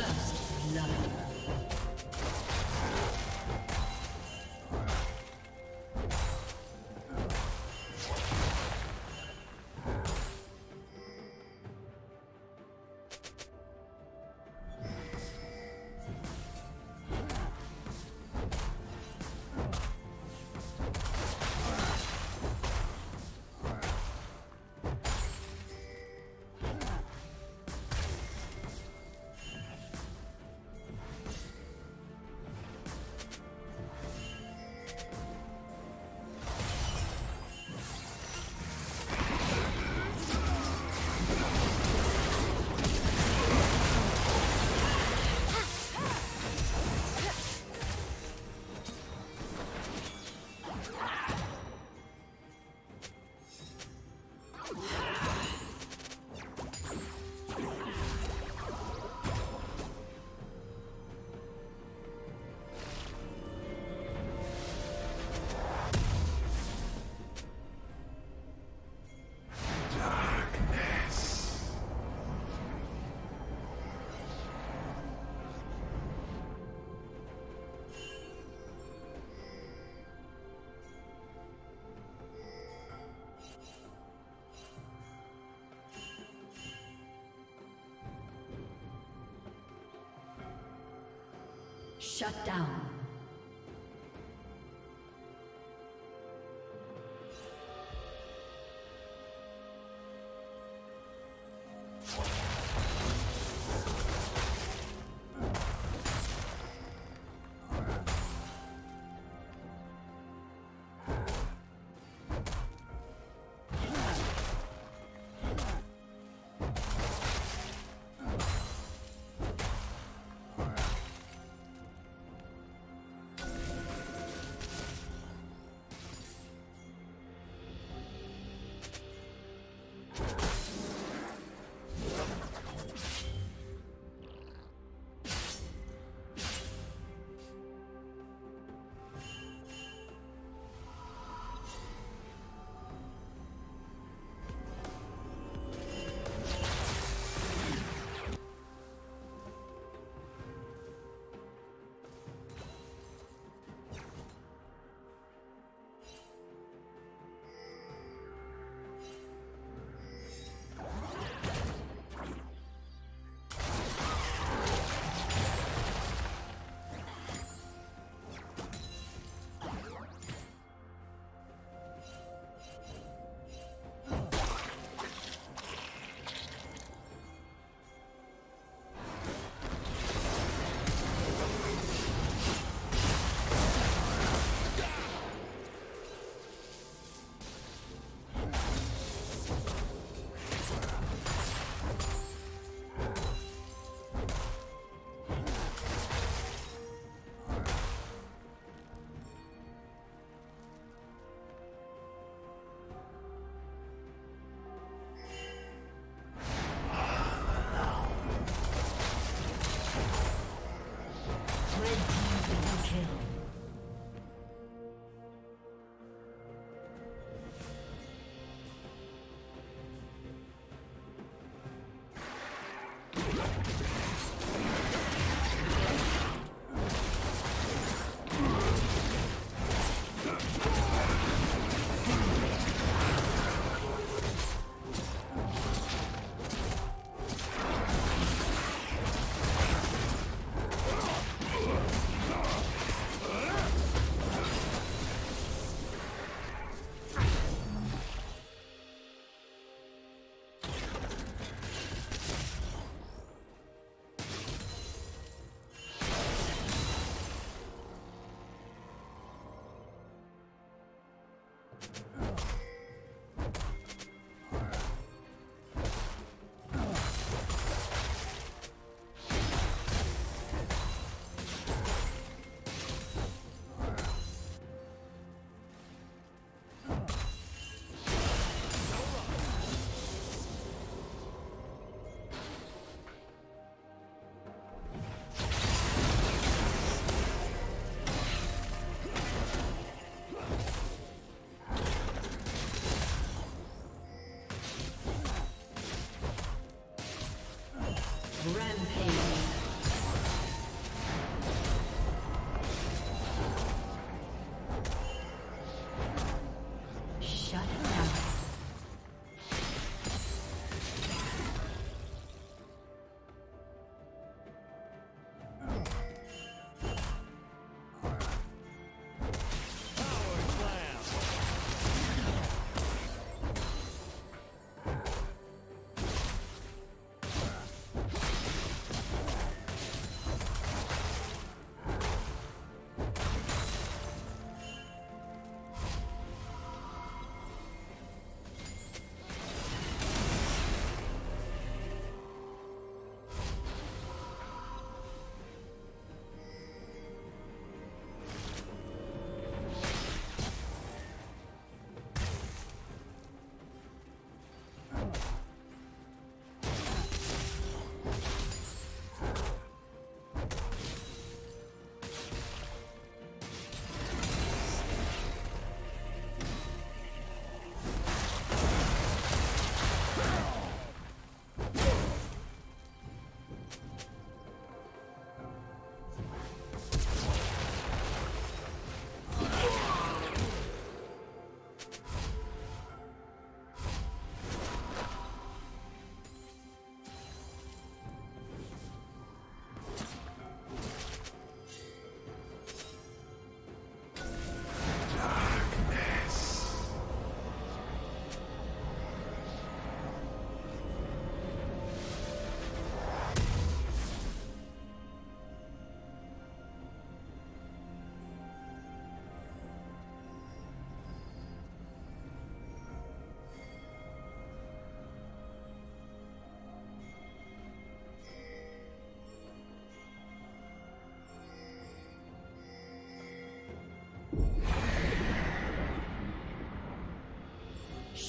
First blood. Shut down.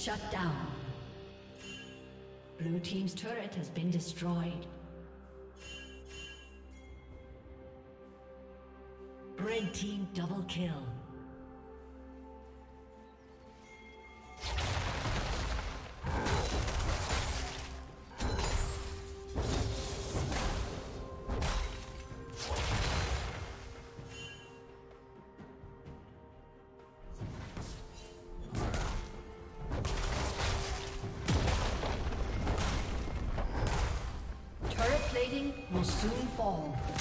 Shut down. Blue Team's turret has been destroyed. Red Team double kill. Will soon fall.